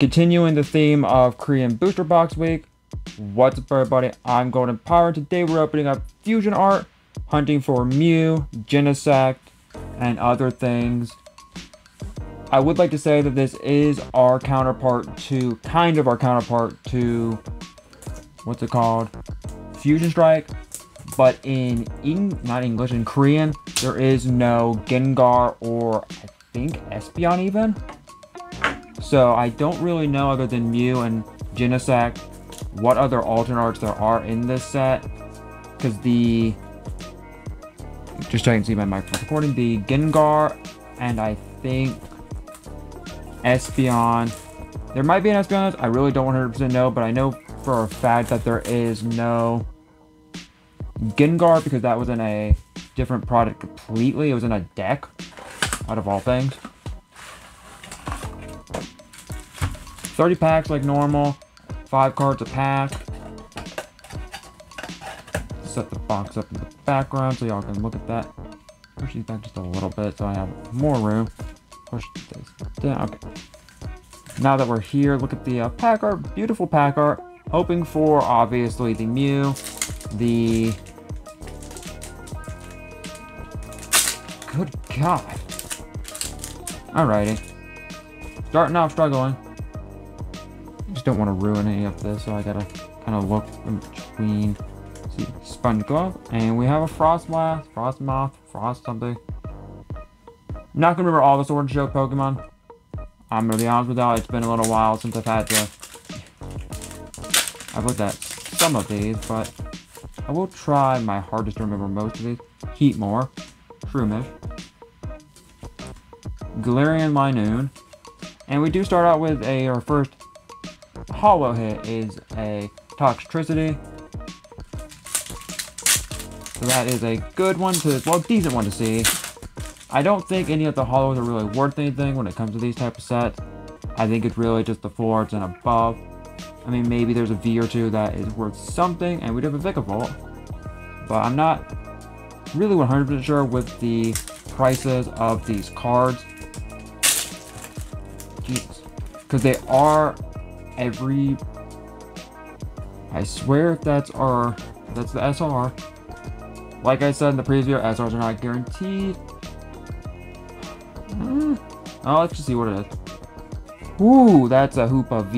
Continuing the theme of Korean Booster Box Week, what's up everybody, I'm Golden Pyroar, today we're opening up Fusion Art, hunting for Mew, Genesect, and other things. I would like to say that this is our counterpart to, kind of our counterpart to, what's it called, Fusion Strike, but in, Eng not English, in Korean, there is no Gengar or I think Espeon even. So I don't really know other than Mew and Genesect what other alternate arts there are in this set. Because the... Just checking to see my microphone recording. The Gengar and I think Espeon. There might be an Espeon. I really don't 100% know, but I know for a fact that there is no Gengar because that was in a different product completely. It was in a deck, out of all things. 30 packs like normal. Five cards a pack. Set the box up in the background so y'all can look at that. Push these back just a little bit so I have more room. Push this down. Okay. Now that we're here, look at the uh, pack art. Beautiful pack art. Hoping for, obviously, the Mew. The... Good God. Alrighty. Starting off struggling don't want to ruin any of this, so I gotta kind of look in between. See, Glove, and we have a Frosmoth, Frosmoth, Frost moth, frost something. Not gonna remember all the Sword Shield Pokemon. I'm gonna be honest with y'all, it's been a little while since I've had to... I've looked at some of these, but I will try my hardest to remember most of these. Heatmor, Shroomish, Galarian Linoone, and we do start out with a, our first holo hit is a Toxtricity. So that is a good one to, well, decent one to see. I don't think any of the holos are really worth anything when it comes to these type of sets. I think it's really just the arts and above. I mean, maybe there's a V or two that is worth something, and we do have a Vikavolt. But I'm not really 100% sure with the prices of these cards. Jesus. Because they are every... I swear if that's our... That's the SR. Like I said in the previous video, SRs are not guaranteed. Mm. Oh, let's just see what it is. Ooh, that's a Hoopa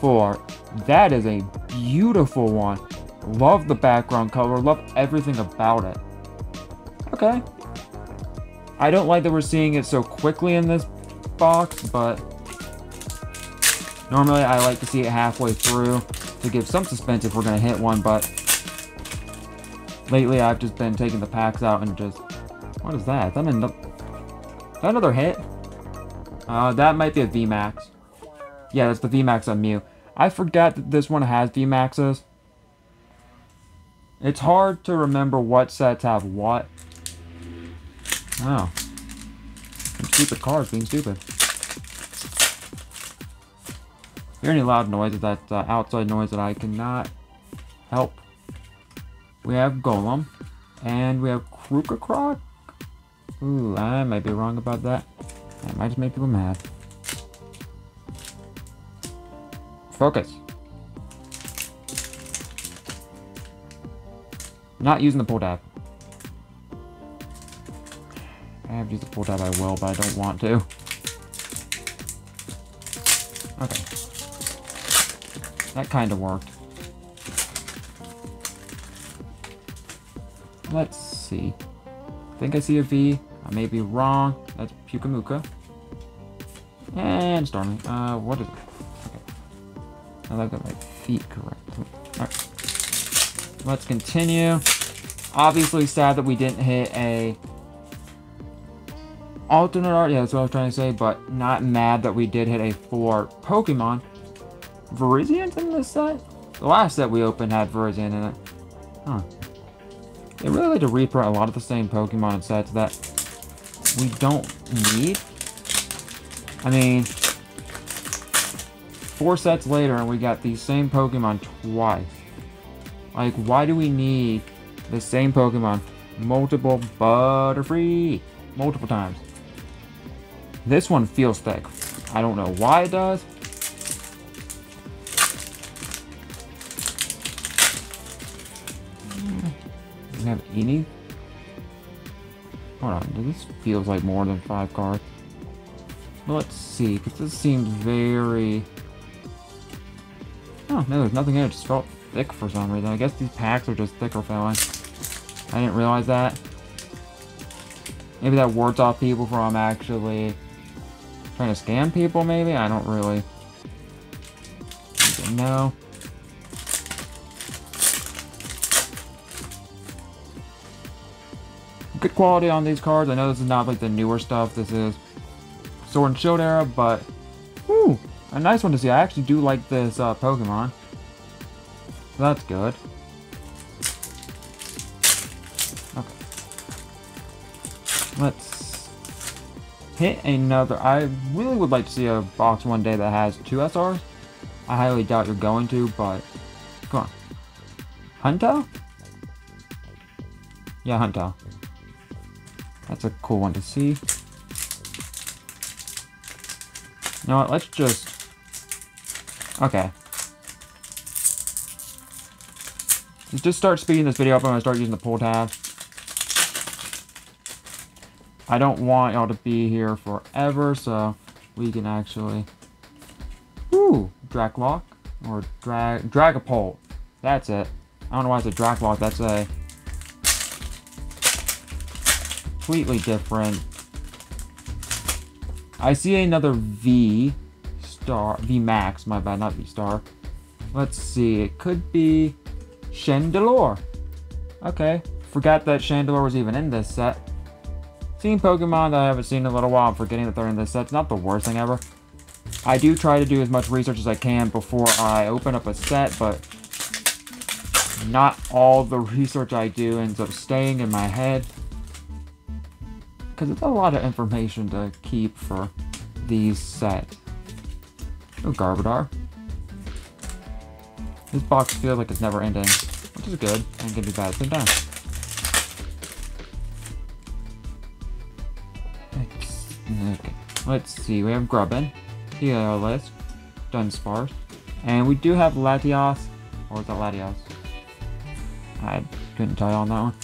V4. That is a beautiful one. Love the background color. Love everything about it. Okay. I don't like that we're seeing it so quickly in this box, but Normally, I like to see it halfway through to give some suspense if we're going to hit one, but lately I've just been taking the packs out and just... What is that? Is that, another, is that another hit? Uh, that might be a VMAX. Yeah, that's the VMAX on Mew. I forgot that this one has VMAXs. It's hard to remember what sets have what. Oh. Some stupid cards being stupid hear any loud noises, that's uh, outside noise that I cannot help. We have Golem, and we have Krokorok. Ooh, I might be wrong about that. That might just make people mad. Focus. Not using the pull tab. I have used the pull tab, I will, but I don't want to. Okay. That kind of worked. Let's see. I think I see a V. I may be wrong. That's Pyukumuku. And Stormy. Uh, what is it? Okay. I got my feet correctly. Alright. Let's continue. Obviously sad that we didn't hit a alternate art. Yeah, that's what I was trying to say, but not mad that we did hit a four Pokemon. Virizion in this set? The last set we opened had Virizion in it. Huh. They really like to reprint a lot of the same Pokemon sets that we don't need. I mean, four sets later and we got these same Pokemon twice. Like, why do we need the same Pokemon multiple Butterfree multiple times? This one feels thick. I don't know why it does, We have any? Hold on, this feels like more than five cards. Let's see, because this seems very... Oh, no, there's nothing in it. It just felt thick for some reason. I guess these packs are just thicker feeling. I didn't realize that. Maybe that wards off people from actually trying to scam people, maybe? I don't really know. Good quality on these cards. I know this is not like the newer stuff. This is Sword and Shield era, but whew, a nice one to see. I actually do like this uh, Pokemon. That's good. Okay. Let's hit another. I really would like to see a box one day that has two SRs. I highly doubt you're going to, but come on. Hunter? Yeah, Hunter. That's a cool one to see. You know what, let's just... Okay. Just start speeding this video up, I'm gonna start using the pull tab. I don't want y'all to be here forever, so we can actually... Woo! lock Or Drag... Dragapult. That's it. I don't know why it's a Drakloak. that's a... Completely different. I see another V star, V max, my bad, not V star. Let's see, it could be Chandelure. Okay, forgot that Chandelure was even in this set. Seeing Pokemon that I haven't seen in a little while, I'm forgetting that they're in this set. It's not the worst thing ever. I do try to do as much research as I can before I open up a set, but not all the research I do ends up staying in my head. Because it's a lot of information to keep for these sets. Oh, Garbodor. This box feels like it's never ending, which is good and can be bad at the same time. Okay, let's see. We have Grubbin, Heliolisk, Dunsparce, and we do have Latios, or is that Latios? I couldn't tell you on that one.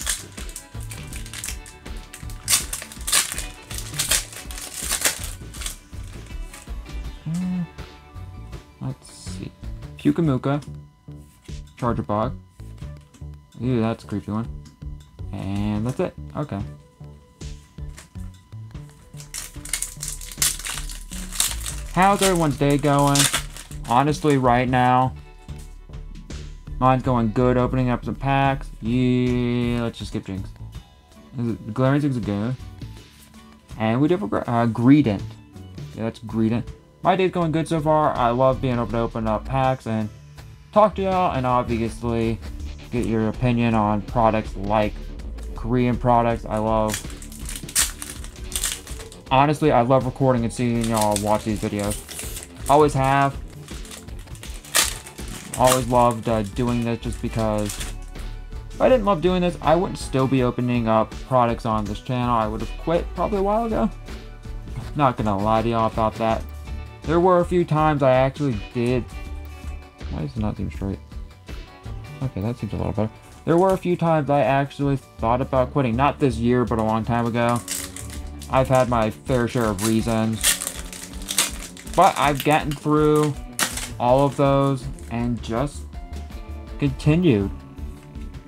Pyukumuku, Charjabug. Ew, that's a creepy one. And that's it. Okay. How's everyone's day going? Honestly, right now, mine's going good. Opening up some packs. Yeah, let's just skip Jynx. Galarian Zigzagoon. And we have a uh, Greedent. Yeah, that's Greedent my day's going good so far. I love being able to open up packs and talk to y'all and obviously get your opinion on products like Korean products. I love, honestly, I love recording and seeing y'all watch these videos. Always have. Always loved uh, doing this just because if I didn't love doing this, I wouldn't still be opening up products on this channel. I would have quit probably a while ago. Not gonna lie to y'all about that. There were a few times I actually did... Why does it not seem straight? Okay, that seems a little better. There were a few times I actually thought about quitting. Not this year, but a long time ago. I've had my fair share of reasons. But I've gotten through all of those and just continued.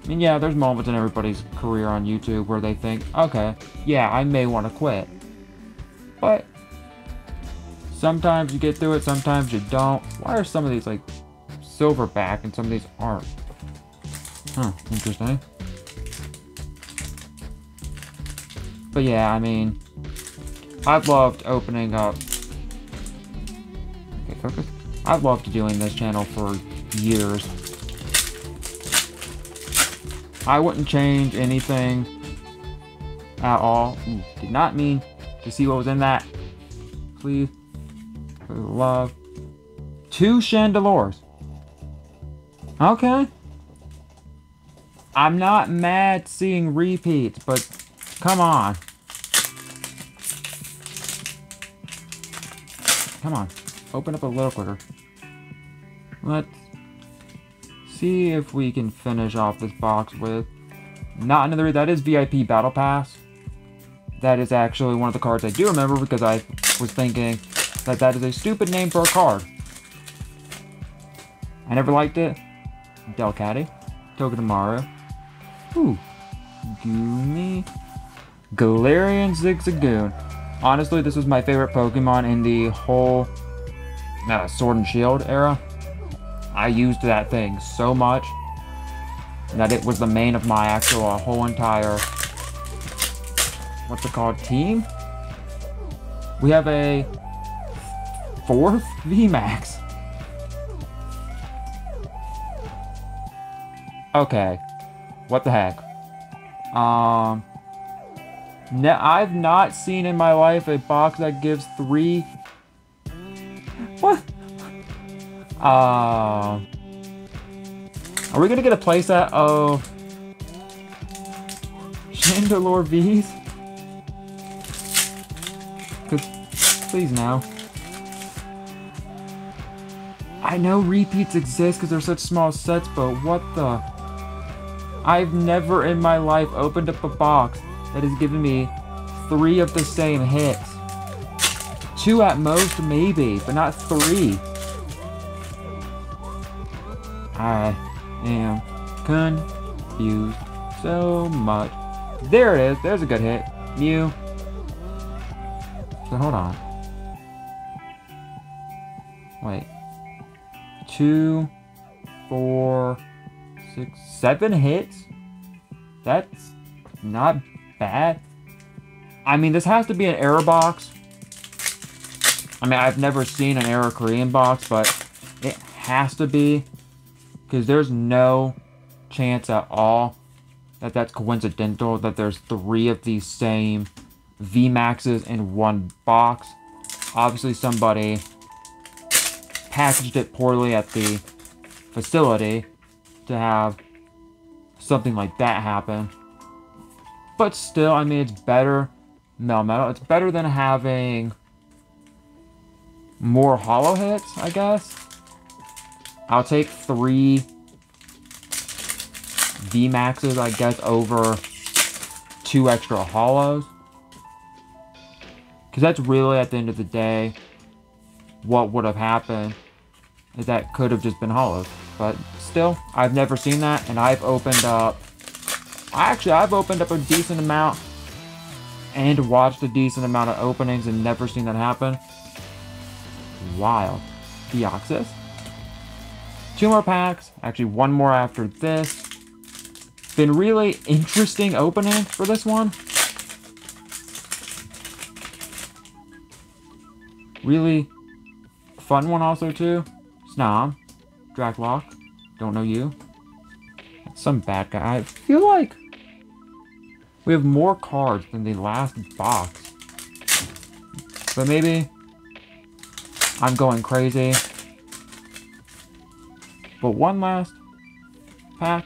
I mean, yeah, there's moments in everybody's career on YouTube where they think, okay, yeah, I may want to quit. But Sometimes you get through it, sometimes you don't. Why are some of these like silverback and some of these aren't? Huh, interesting. But yeah, I mean, I've loved opening up. Okay, focus. I've loved doing this channel for years. I wouldn't change anything at all. Ooh, did not mean to see what was in that. Please love. Two Chandelures. Okay. I'm not mad seeing repeats, but come on. Come on. Open up a little quicker. Let's see if we can finish off this box with not another. That is VIP Battle Pass. That is actually one of the cards I do remember because I was thinking that that is a stupid name for a card. I never liked it. Delcatty. Togedemaru. Ooh. Goomy. Galarian Zigzagoon. Honestly, this was my favorite Pokemon in the whole uh, Sword and Shield era. I used that thing so much that it was the main of my actual uh, whole entire, what's it called, team? We have a fourth VMAX. Okay. What the heck? Um, I've not seen in my life a box that gives three. What? Uh, are we gonna get a playset of Chandelure V's? Please now. I know repeats exist because they're such small sets, but what the? I've never in my life opened up a box that has given me three of the same hits. Two at most, maybe, but not three. I am confused so much. There it is. There's a good hit. Mew. So hold on. Wait. Two, four, six, seven hits? That's not bad. I mean, this has to be an error box. I mean, I've never seen an error Korean box, but it has to be. Because there's no chance at all that that's coincidental that there's three of these same VMAXs in one box. Obviously, somebody packaged it poorly at the facility to have something like that happen. But still, I mean, it's better. Melmetal. It's better than having more holo hits, I guess. I'll take three VMAXs, I guess, over two extra holos. Because that's really, at the end of the day, what would have happened. That could have just been holos. But still, I've never seen that, and I've opened up... Actually, I've opened up a decent amount and watched a decent amount of openings and never seen that happen. Wild. Deoxys. Two more packs. Actually, one more after this. Been really interesting opening for this one. Really fun one also too. Snom. Drakloak. Don't know you. Some bad guy. I feel like we have more cards than the last box. But maybe I'm going crazy. But one last pack.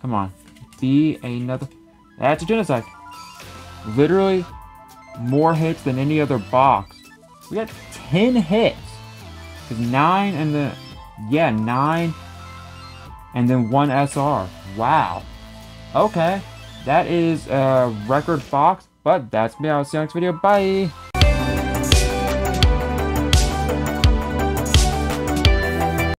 Come on. Be another. That's a Genesect. Literally more hits than any other box. We got 10 hits. 9 and the... Yeah, 9. And then 1 SR. Wow. Okay. That is a record box. But that's me. I'll see you next video. Bye.